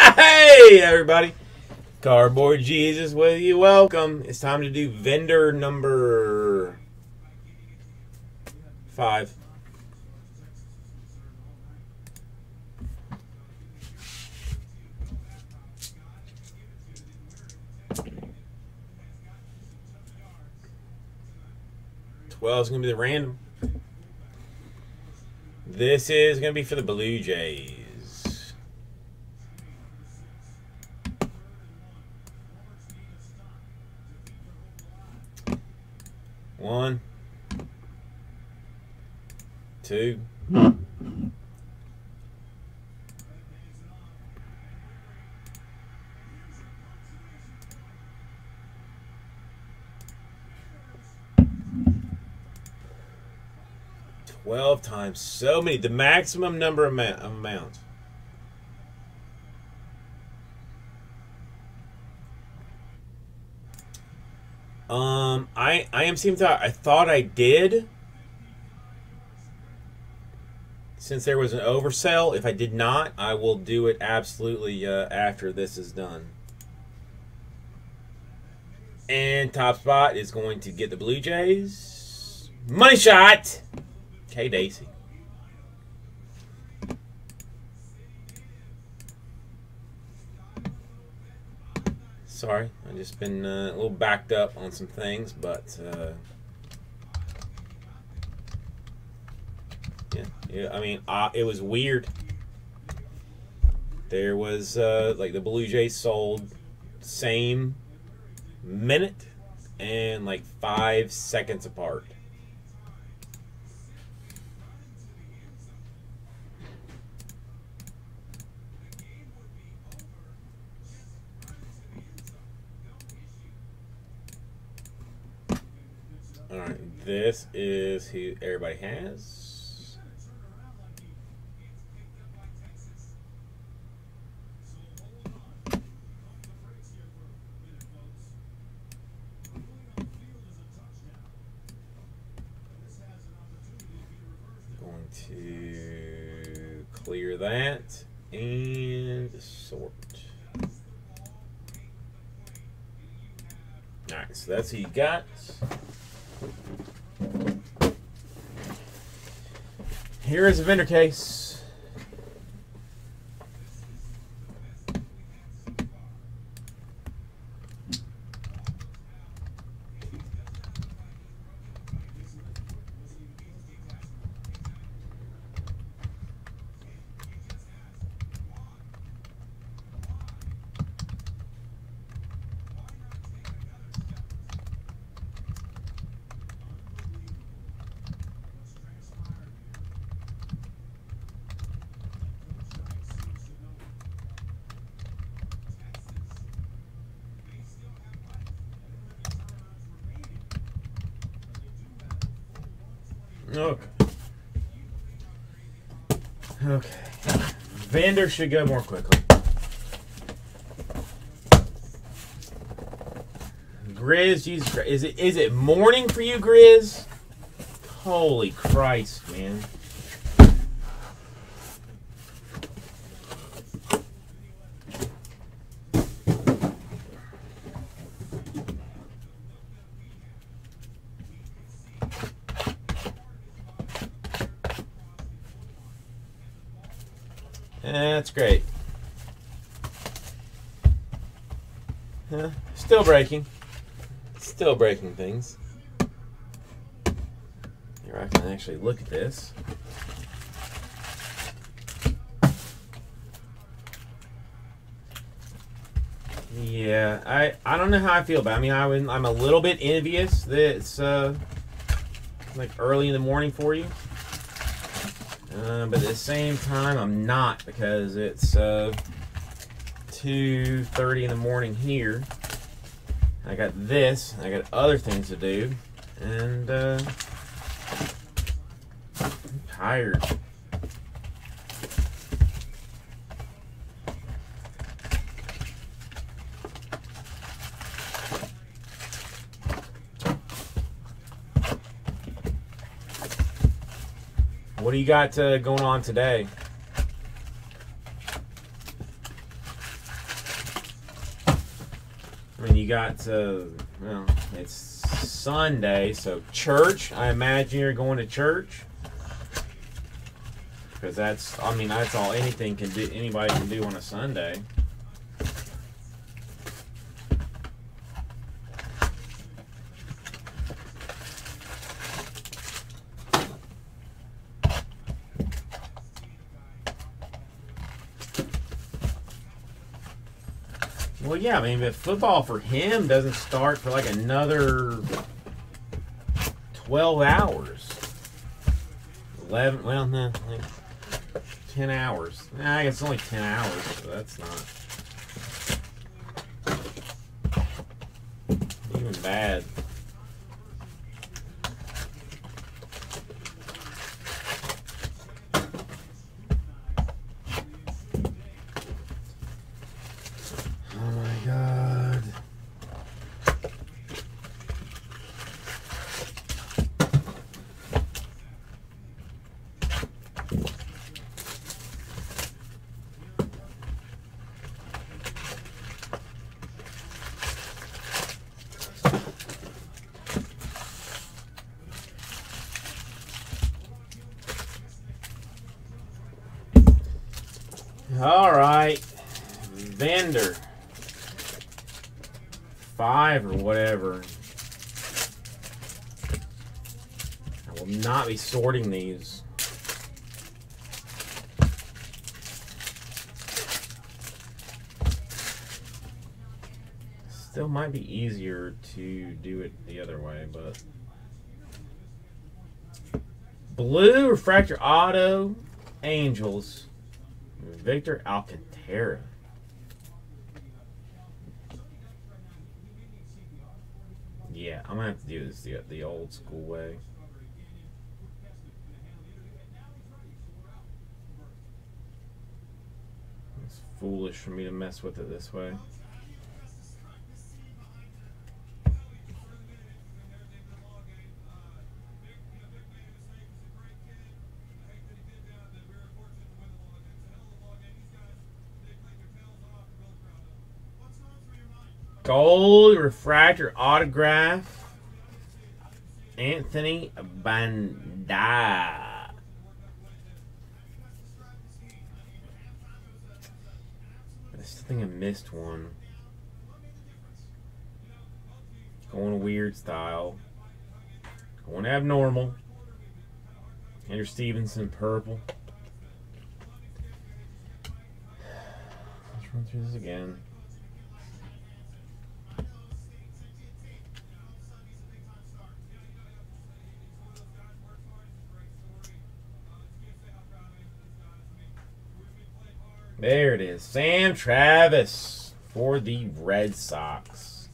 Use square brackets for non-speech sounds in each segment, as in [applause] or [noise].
hey, everybody. Cardboard Jesus with you. Welcome. It's time to do vendor number five. Twelve is going to be the random. This is going to be for the Blue Jays. One, two. Twelve times so many. The maximum number of ma- amounts. Um, I I am seeing thought I thought I did. Since there was an oversell, if I did not, I will do it absolutely uh, after this is done. And top spot is going to get the Blue Jays. Money shot. K Daisy. Sorry, I've just been uh, a little backed up on some things, but uh, yeah, yeah, I mean, uh, it was weird. There was uh, like the Blue Jays sold same minute and like five seconds apart. All right, this is who everybody has. Going to clear that and sort. All right, so that's who you got. Here is a vendor case. Okay. Okay. Vander should go more quickly. Grizz, Jesus Christ. Is it is it morning for you, Grizz? Holy Christ, man. That's great. Huh? Still breaking. Still breaking things. Here I can actually look at this. Yeah, I I don't know how I feel about. It. I mean, I would, I'm a little bit envious that it's uh, like early in the morning for you. Uh, but at the same time, I'm not because it's uh, 2.30 in the morning here. I got this. I got other things to do. And uh, I'm tired. What do you got uh, going on today? I mean, you got, uh, well, it's Sunday, so church. I imagine you're going to church. Because that's, I mean, that's all anything can do, anybody can do on a Sunday. Yeah, I mean, but football for him doesn't start for like another 12 hours. 11, well, no, like 10 hours. Nah, it's only 10 hours, so that's not even bad. Oh my god. All right, vendor or whatever. I will not be sorting these. Still might be easier to do it the other way, but blue refractor auto angels Victor Alcantara. Yeah, I'm gonna have to do this the, the old school way. It's foolish for me to mess with it this way. Gold refractor autograph. Anthony Banda. I still think I missed one. Going weird style. Going abnormal. Andrew Stevenson purple. Let's run through this again. There it is. Sam Travis for the Red Sox.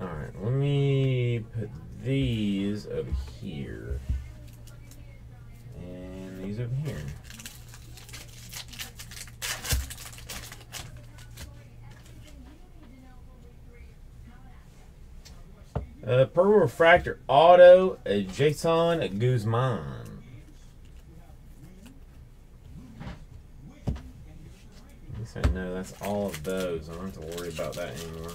Alright, let me put these over here. Refractor Auto, Jason Guzman. At least I know that's all of those. I don't have to worry about that anymore.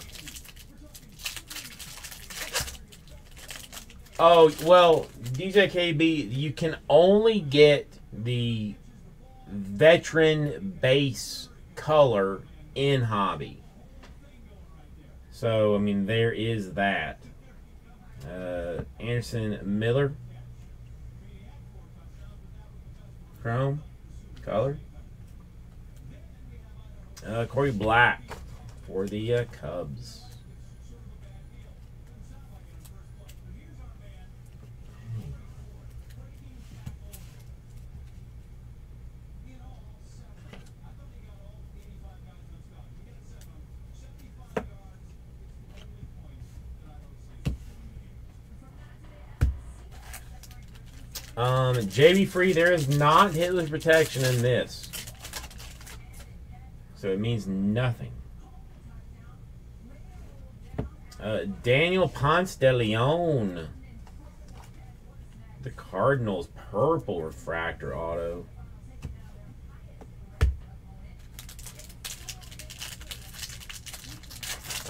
Oh, well, DJKB, you can only get the veteran base color in hobby. So, I mean, there is that. Uh, Anderson Miller. Chrome. Color. Uh, Corey Black for the uh, Cubs. Um, JB Free, there is not hitless protection in this. So it means nothing. Uh, Daniel Ponce de Leon. The Cardinals purple refractor auto.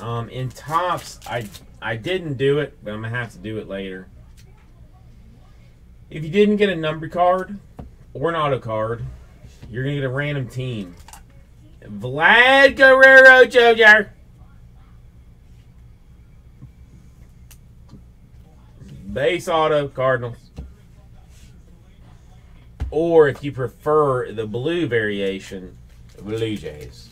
Um, in Topps, I I didn't do it, but I'm gonna have to do it later. If you didn't get a number card or an auto card, you're gonna get a random team. Vlad Guerrero Jr. Base auto Cardinals. Or if you prefer the blue variation, Blue Jays.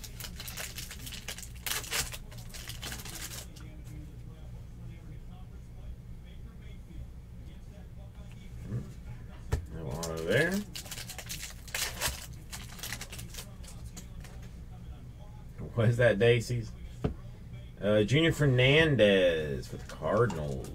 No auto there. What is that, Dacey's? Uh, Junior Fernandez for the Cardinals.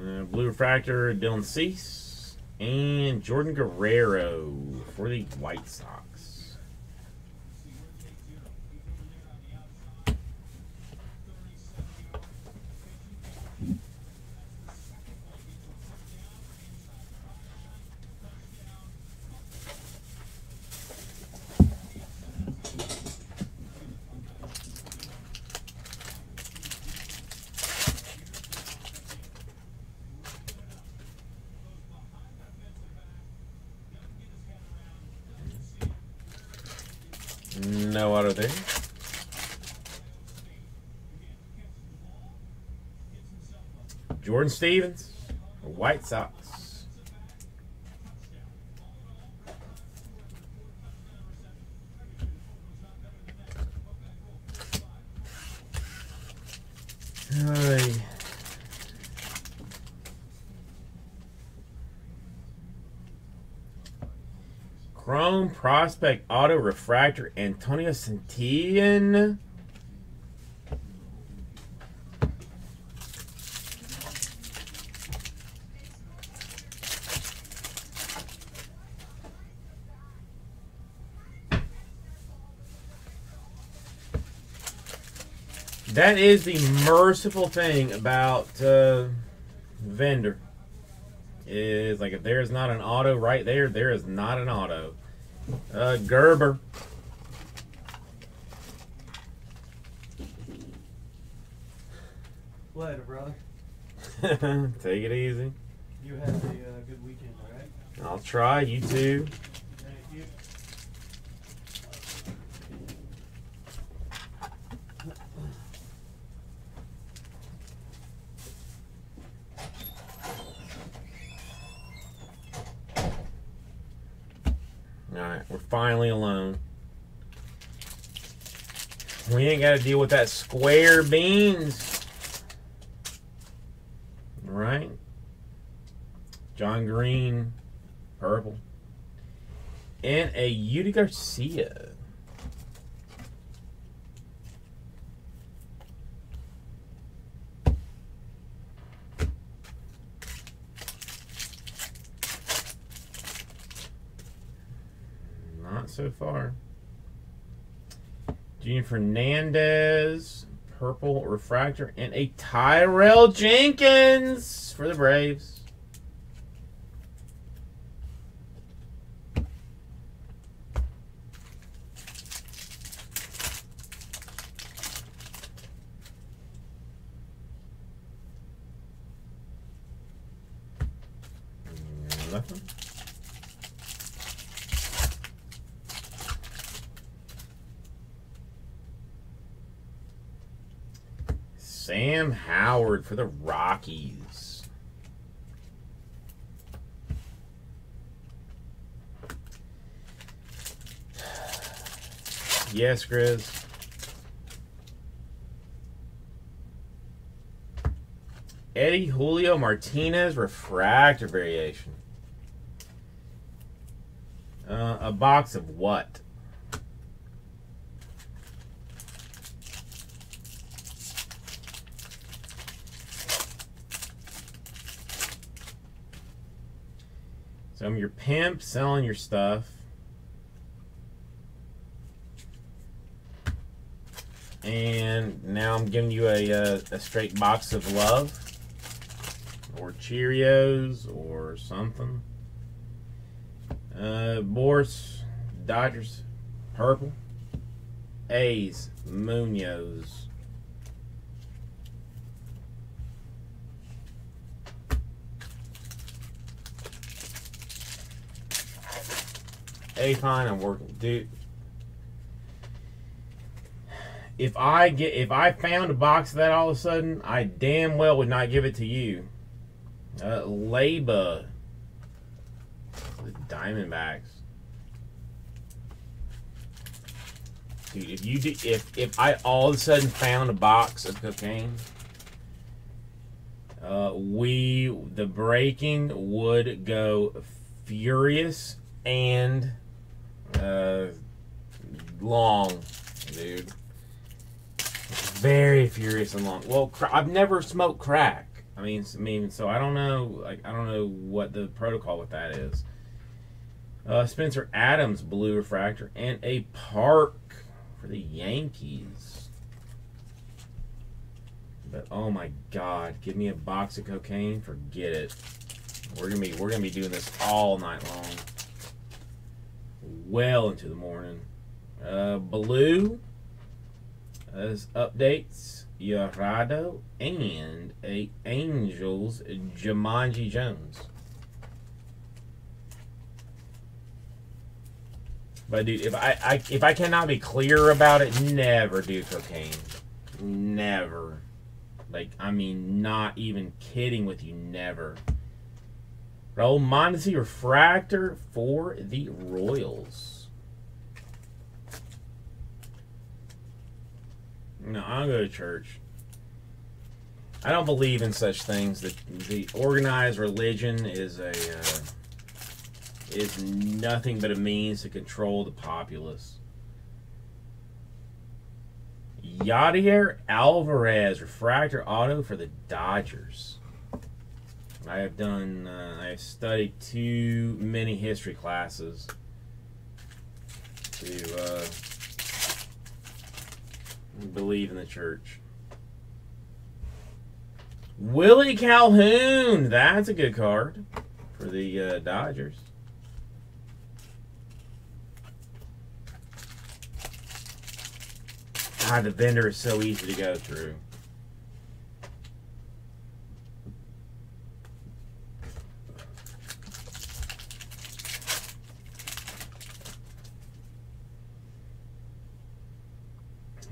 Uh, Blue Refractor, Dylan Cease. And Jordan Guerrero for the White Sox. No auto there. Jordan Stephens, White Sox. Ay. Chrome Prospect Auto Refractor Antonio Santillan. That is the merciful thing about uh, vendor is like if there is not an auto right there, there is not an auto. Uh, Gerber. Later, brother. [laughs] Take it easy. You have a uh, good weekend, all right? I'll try. You too. Thank you. All right, we're finally alone. We ain't got to deal with that square beans. Right. John Green, purple. And a Yeudy Garcia. Not so far. Junior Fernandez, purple refractor, and a Tyrell Jenkins for the Braves. Nothing. Sam Howard for the Rockies. Yes, Grizz. Eddy Julio Martinez refractor variation. Uh, a box of what? I'm your pimp selling your stuff. And now I'm giving you a, a, a straight box of love or Cheerios or something. Uh, Boris, Dodgers, purple. A's, Munoz. A fine, I'm working, dude. If I get, if I found a box of that all of a sudden, I damn well would not give it to you. Uh, Laba, the Diamondbacks. Dude, if you did, if if I all of a sudden found a box of cocaine, uh, we the breaking would go furious and uh, long, dude. Very furious and long. Well, I've never smoked crack. I mean, I mean, so I don't know. Like, I don't know what the protocol with that is. Uh, Spencer Adams, blue refractor, and a park for the Yankees. But oh my God, give me a box of cocaine. Forget it. We're gonna be we're gonna be doing this all night long, well into the morning. Uh, blue as updates, Yarado and a Angels Jumanji Jones. But dude, if I, I if I cannot be clear about it, never do cocaine. Never. Like I mean, not even kidding with you, never. Raul Mondesi refractor for the Royals. No, I don't go to church. I don't believe in such things. That the organized religion is a uh, is nothing but a means to control the populace. Yadier Alvarez refractor auto for the Dodgers. I have done. Uh, I have studied too many history classes to uh, believe in the church. Willie Calhoun. That's a good card for the uh, Dodgers. God, the vendor is so easy to go through.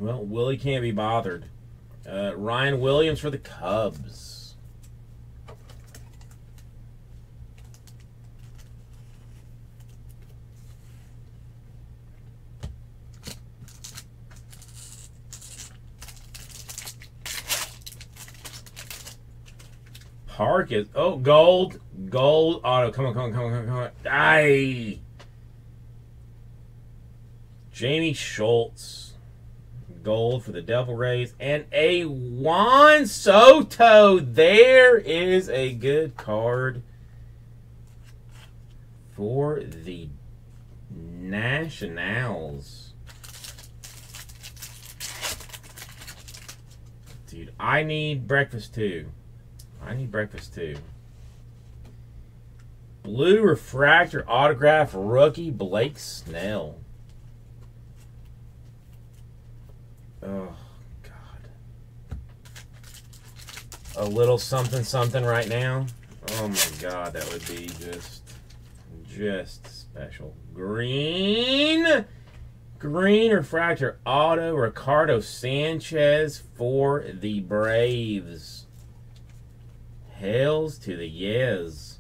Well, Willie can't be bothered. Uh, Ryan Williams for the Cubs. Park is oh gold gold auto come on come on come on come on come on Aye. Jamie Schultz gold for the Devil Rays and a Juan Soto there is a good card for the Nationals dude I need breakfast too I need breakfast too. Blue refractor autograph rookie Blake Snell. Oh God. A little something something right now. Oh my God, that would be just just special. Green. Green refractor auto Ricardo Sanchez for the Braves. Hails to the yes.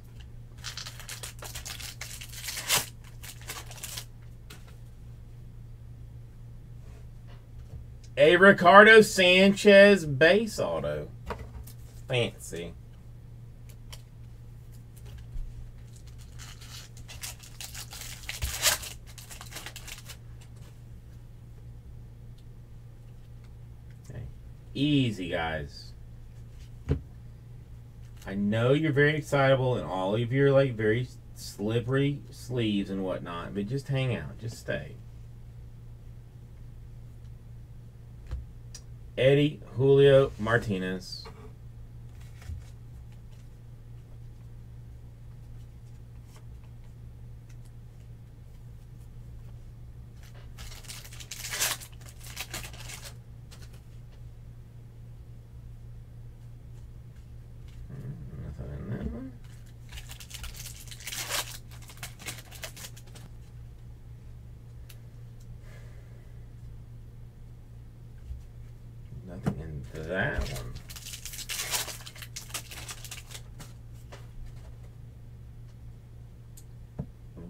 A Ricardo Sanchez base auto. Fancy. Easy, guys. I know you're very excitable and all of you are like very slippery sleeves and whatnot, but just hang out, just stay. Eddy Julio Martinez. Mm, Nothing in that one. Nothing in that one.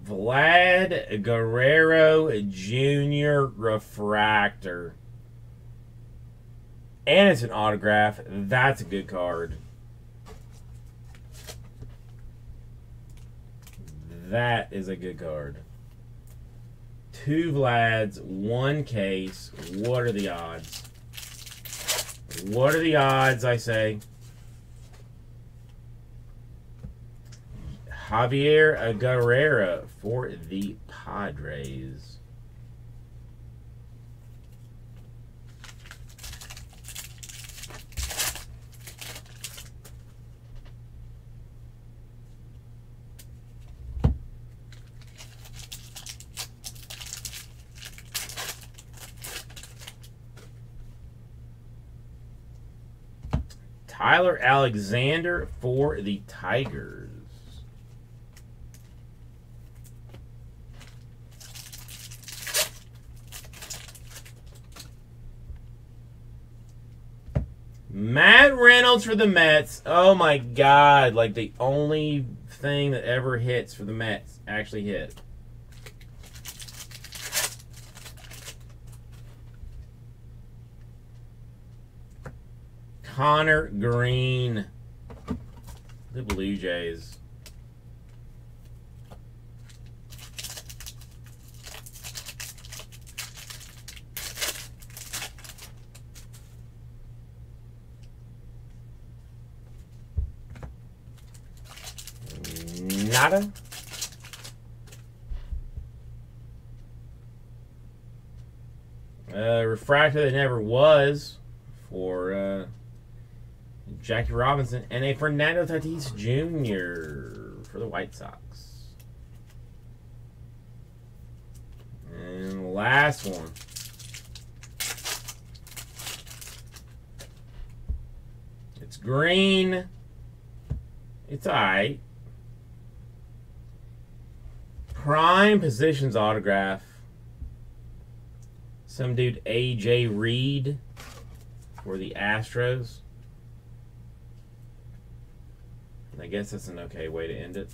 Vlad Guerrero Jr. Refractor. And it's an autograph. That's a good card. That is a good card. Two Vlads, one case. What are the odds? What are the odds, I say? Javier Guerrero for the Padres. Tyler Alexander for the Tigers. Matt Reynolds for the Mets. Oh my god, like the only thing that ever hits for the Mets actually hit. Conner Greene. The Blue Jays. Nada. Uh, refractor that never was for uh, Jackie Robinson and a Fernando Tatis Jr. for the White Sox. And last one. It's green. It's alright. Prime positions autograph. Some dude AJ Reed for the Astros. I guess that's an okay way to end it.